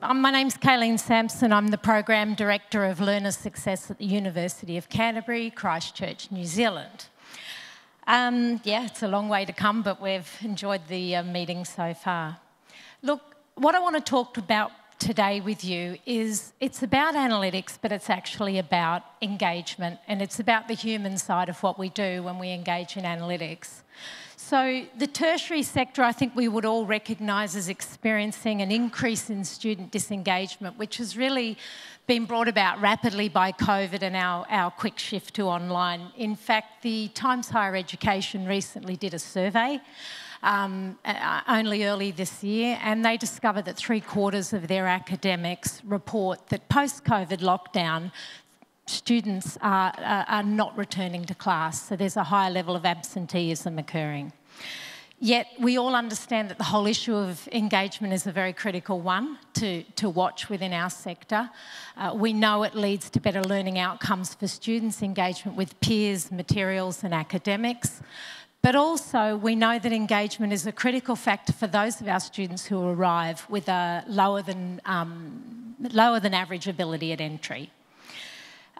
um, my name's Kaylene Sampson. I'm the Program Director of Learner Success at the University of Canterbury, Christchurch, New Zealand. Um, yeah, it's a long way to come, but we've enjoyed the uh, meeting so far. Look, what I want to talk about today with you is it's about analytics, but it's actually about engagement and it's about the human side of what we do when we engage in analytics. So, the tertiary sector, I think we would all recognise as experiencing an increase in student disengagement, which has really been brought about rapidly by COVID and our, our quick shift to online. In fact, the Times Higher Education recently did a survey um, uh, only early this year, and they discovered that three quarters of their academics report that post COVID lockdown, students are, are, are not returning to class, so there's a higher level of absenteeism occurring. Yet we all understand that the whole issue of engagement is a very critical one to, to watch within our sector. Uh, we know it leads to better learning outcomes for students, engagement with peers, materials and academics. But also, we know that engagement is a critical factor for those of our students who arrive with a lower than, um, lower than average ability at entry.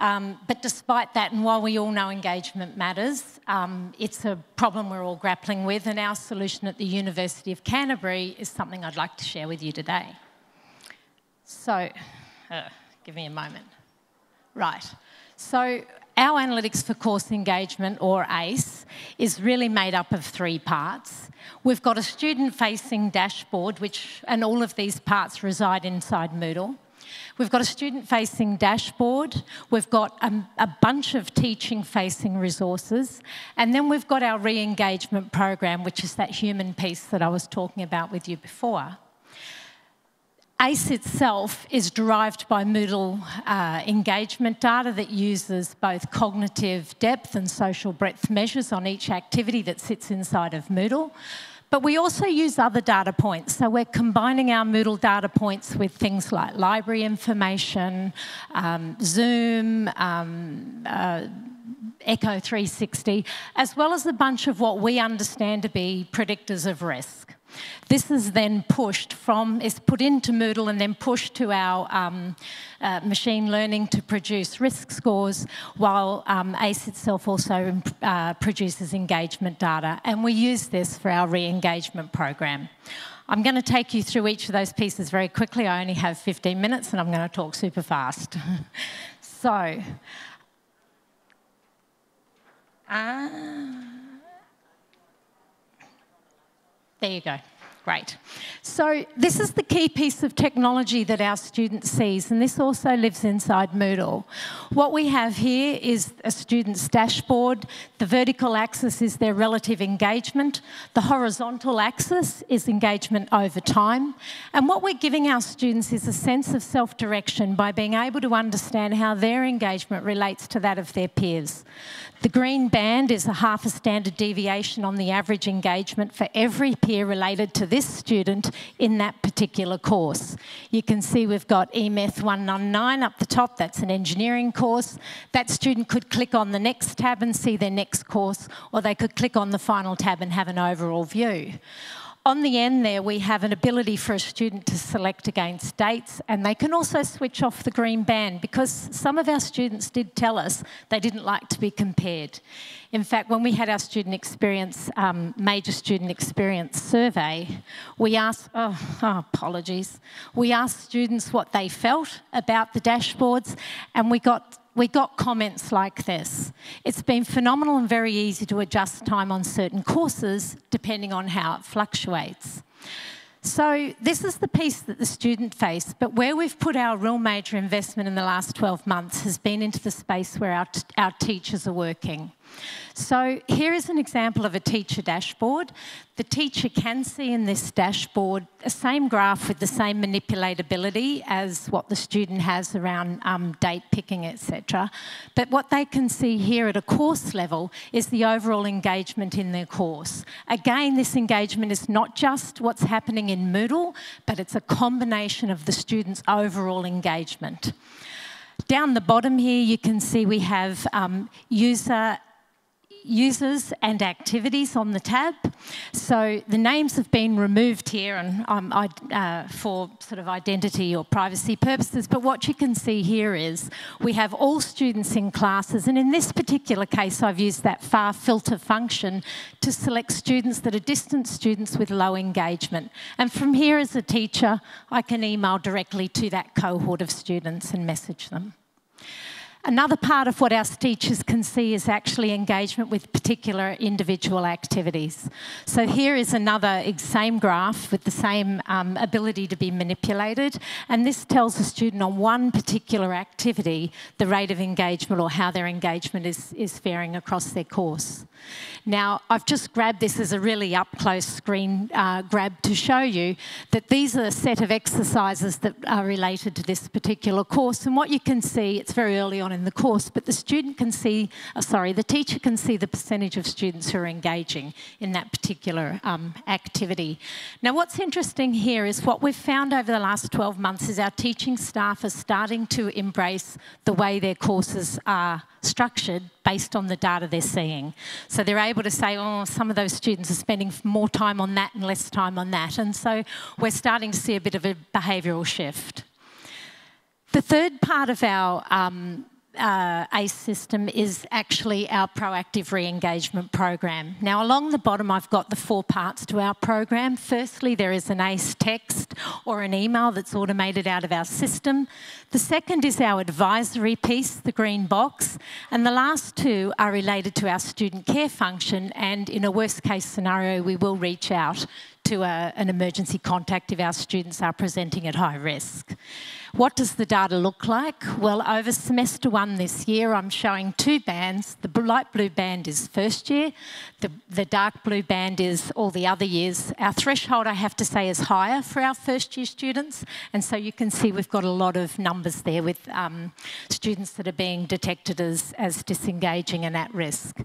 Um, but despite that, and while we all know engagement matters, um, it's a problem we're all grappling with, and our solution at the University of Canterbury is something I'd like to share with you today. So, uh, give me a moment. Right. So, our analytics for course engagement, or ACE, is really made up of three parts. We've got a student facing dashboard, which, and all of these parts reside inside Moodle. We've got a student facing dashboard, we've got a, a bunch of teaching facing resources, and then we've got our re engagement program, which is that human piece that I was talking about with you before. ACE itself is derived by Moodle uh, engagement data that uses both cognitive depth and social breadth measures on each activity that sits inside of Moodle. But we also use other data points. So we're combining our Moodle data points with things like library information, um, Zoom, um, uh, Echo 360, as well as a bunch of what we understand to be predictors of risk. This is then pushed from, is put into Moodle and then pushed to our um, uh, machine learning to produce risk scores, while um, ACE itself also uh, produces engagement data. And we use this for our re-engagement program. I'm going to take you through each of those pieces very quickly. I only have 15 minutes and I'm going to talk super fast. so, uh, there you go. Great. So this is the key piece of technology that our student sees, and this also lives inside Moodle. What we have here is a student's dashboard. The vertical axis is their relative engagement. The horizontal axis is engagement over time. And what we're giving our students is a sense of self-direction by being able to understand how their engagement relates to that of their peers. The green band is a half a standard deviation on the average engagement for every peer related to this student in that particular course. You can see we've got EMETH 199 up the top, that's an engineering course. That student could click on the next tab and see their next course, or they could click on the final tab and have an overall view. On the end there, we have an ability for a student to select against dates, and they can also switch off the green band because some of our students did tell us they didn't like to be compared. In fact, when we had our student experience, um, major student experience survey, we asked, oh, oh, apologies, we asked students what they felt about the dashboards, and we got we got comments like this. It's been phenomenal and very easy to adjust time on certain courses depending on how it fluctuates. So this is the piece that the student faced, but where we've put our real major investment in the last 12 months has been into the space where our, our teachers are working. So here is an example of a teacher dashboard. The teacher can see in this dashboard the same graph with the same manipulatability as what the student has around um, date picking, etc. But what they can see here at a course level is the overall engagement in their course. Again, this engagement is not just what's happening in Moodle, but it's a combination of the student's overall engagement. Down the bottom here, you can see we have um, user users and activities on the tab. So the names have been removed here and um, I, uh, for sort of identity or privacy purposes, but what you can see here is we have all students in classes and in this particular case I've used that far filter function to select students that are distant students with low engagement. And from here as a teacher I can email directly to that cohort of students and message them. Another part of what our teachers can see is actually engagement with particular individual activities. So here is another same graph with the same um, ability to be manipulated. And this tells a student on one particular activity the rate of engagement or how their engagement is, is faring across their course. Now, I've just grabbed this as a really up-close screen uh, grab to show you that these are a set of exercises that are related to this particular course. And what you can see, it's very early on in the course, but the student can see, oh, sorry, the teacher can see the percentage of students who are engaging in that particular um, activity. Now, what's interesting here is what we've found over the last 12 months is our teaching staff are starting to embrace the way their courses are structured based on the data they're seeing. So they're able to say, oh, some of those students are spending more time on that and less time on that. And so we're starting to see a bit of a behavioural shift. The third part of our um, uh, ACE system is actually our proactive re-engagement program. Now along the bottom I've got the four parts to our program. Firstly there is an ACE text or an email that's automated out of our system. The second is our advisory piece, the green box, and the last two are related to our student care function and in a worst case scenario we will reach out to a, an emergency contact if our students are presenting at high risk. What does the data look like? Well, over semester one this year, I'm showing two bands. The light blue band is first year, the, the dark blue band is all the other years. Our threshold, I have to say, is higher for our first year students, and so you can see we've got a lot of numbers there with um, students that are being detected as, as disengaging and at risk.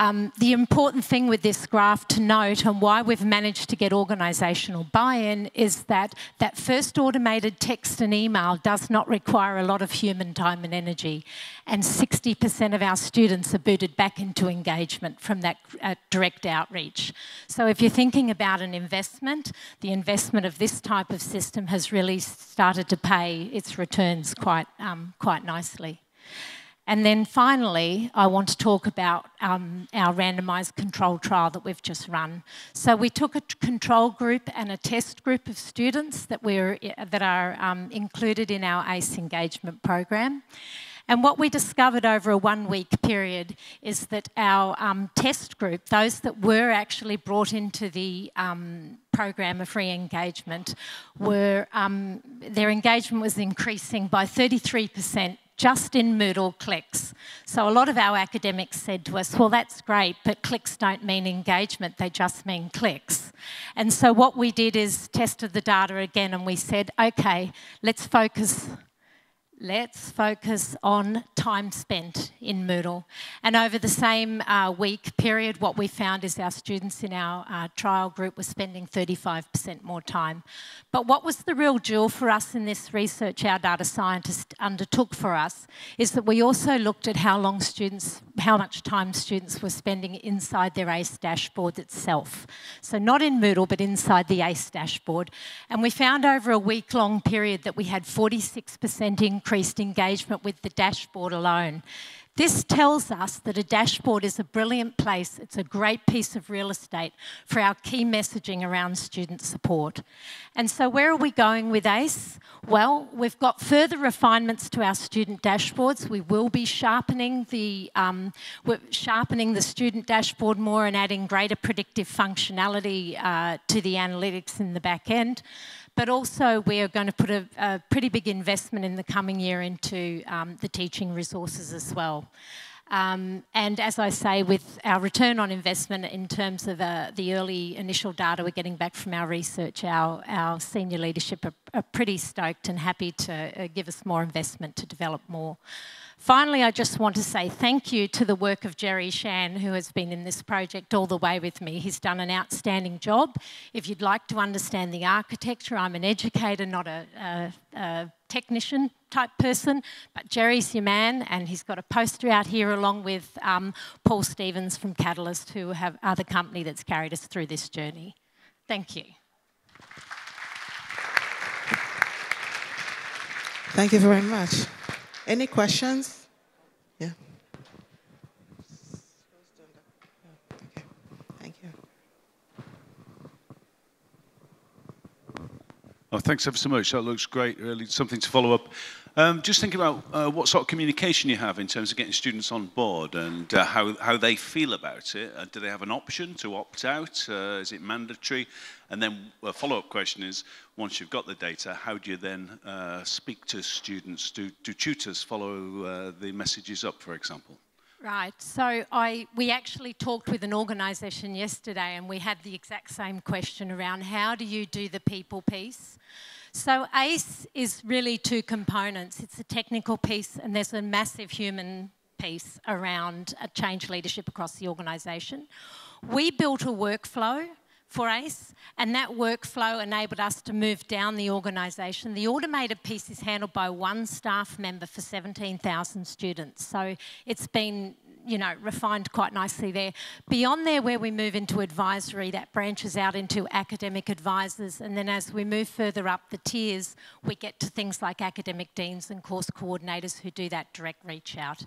Um, the important thing with this graph to note and why we've managed to get organisational buy-in is that that first automated text and email does not require a lot of human time and energy. And 60% of our students are booted back into engagement from that uh, direct outreach. So if you're thinking about an investment, the investment of this type of system has really started to pay its returns quite, um, quite nicely. And then finally, I want to talk about um, our randomised control trial that we've just run. So we took a control group and a test group of students that, we're, that are um, included in our ACE engagement program. And what we discovered over a one week period is that our um, test group, those that were actually brought into the um, program of free engagement, were, um, their engagement was increasing by 33% just in Moodle clicks. So a lot of our academics said to us, well, that's great, but clicks don't mean engagement, they just mean clicks. And so what we did is tested the data again and we said, okay, let's focus let's focus on time spent in Moodle. And over the same uh, week period, what we found is our students in our uh, trial group were spending 35% more time. But what was the real jewel for us in this research our data scientist undertook for us is that we also looked at how long students, how much time students were spending inside their ACE dashboard itself. So not in Moodle, but inside the ACE dashboard. And we found over a week-long period that we had 46% increase increased engagement with the dashboard alone. This tells us that a dashboard is a brilliant place, it's a great piece of real estate for our key messaging around student support. And so where are we going with ACE? Well, we've got further refinements to our student dashboards. We will be sharpening the, um, sharpening the student dashboard more and adding greater predictive functionality uh, to the analytics in the back end but also we are going to put a, a pretty big investment in the coming year into um, the teaching resources as well. Um, and as I say, with our return on investment in terms of uh, the early initial data we're getting back from our research, our, our senior leadership are, are pretty stoked and happy to uh, give us more investment to develop more. Finally, I just want to say thank you to the work of Jerry Shan, who has been in this project all the way with me. He's done an outstanding job. If you'd like to understand the architecture, I'm an educator, not a, a, a technician type person, but Jerry's your man, and he's got a poster out here along with um, Paul Stevens from Catalyst, who have, are the company that's carried us through this journey. Thank you. Thank you very much. Any questions? Yeah. Okay. Thank you. Oh, thanks ever so much. That looks great. Really something to follow up. Um, just think about uh, what sort of communication you have in terms of getting students on board and uh, how, how they feel about it. Uh, do they have an option to opt out? Uh, is it mandatory? And then a follow-up question is, once you've got the data, how do you then uh, speak to students? Do, do tutors follow uh, the messages up, for example? Right. So I we actually talked with an organisation yesterday, and we had the exact same question around how do you do the people piece. So ACE is really two components. It's a technical piece, and there's a massive human piece around change leadership across the organisation. We built a workflow for ACE, and that workflow enabled us to move down the organisation. The automated piece is handled by one staff member for 17,000 students, so it's been you know, refined quite nicely there. Beyond there, where we move into advisory, that branches out into academic advisors. And then as we move further up the tiers, we get to things like academic deans and course coordinators who do that direct reach out.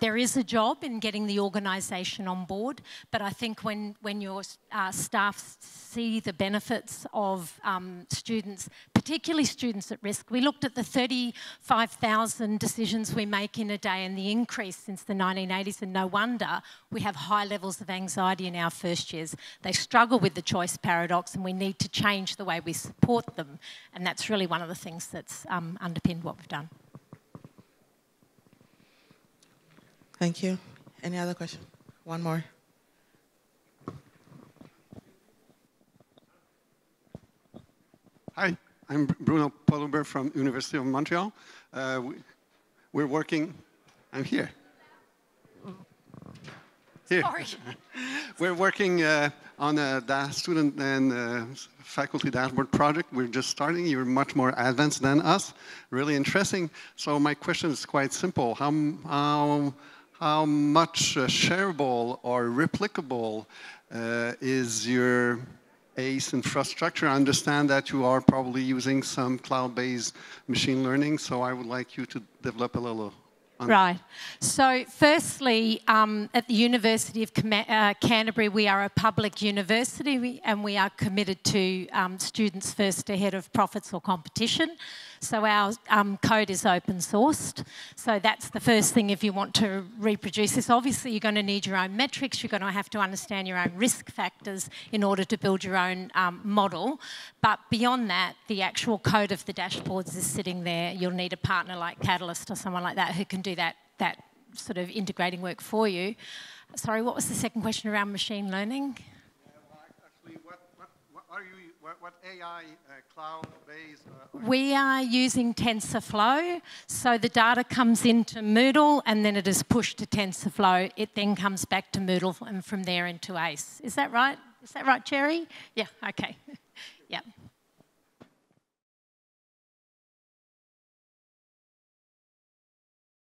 There is a job in getting the organisation on board, but I think when, when your uh, staff see the benefits of um, students, particularly students at risk, we looked at the 35,000 decisions we make in a day and the increase since the 1980s, and no wonder we have high levels of anxiety in our first years. They struggle with the choice paradox, and we need to change the way we support them, and that's really one of the things that's um, underpinned what we've done. Thank you. Any other question? One more. Hi, I'm Bruno Pollenberg from University of Montreal. Uh, we, are working, I'm here. Here. Sorry. we're working uh, on a student and uh, faculty dashboard project. We're just starting. You're much more advanced than us. Really interesting. So my question is quite simple. How, how how much uh, shareable or replicable uh, is your ACE infrastructure? I understand that you are probably using some cloud-based machine learning, so I would like you to develop a little Right. So, firstly, um, at the University of uh, Canterbury, we are a public university and we are committed to um, students first ahead of profits or competition. So, our um, code is open sourced. So, that's the first thing if you want to reproduce this. Obviously, you're going to need your own metrics, you're going to have to understand your own risk factors in order to build your own um, model. But beyond that, the actual code of the dashboards is sitting there. You'll need a partner like Catalyst or someone like that who can do that, that sort of integrating work for you. Sorry, what was the second question around machine learning? what, AI uh, cloud-based? Uh, we are using TensorFlow. So the data comes into Moodle and then it is pushed to TensorFlow. It then comes back to Moodle and from there into ACE. Is that right? Is that right, Jerry? Yeah, okay. yeah.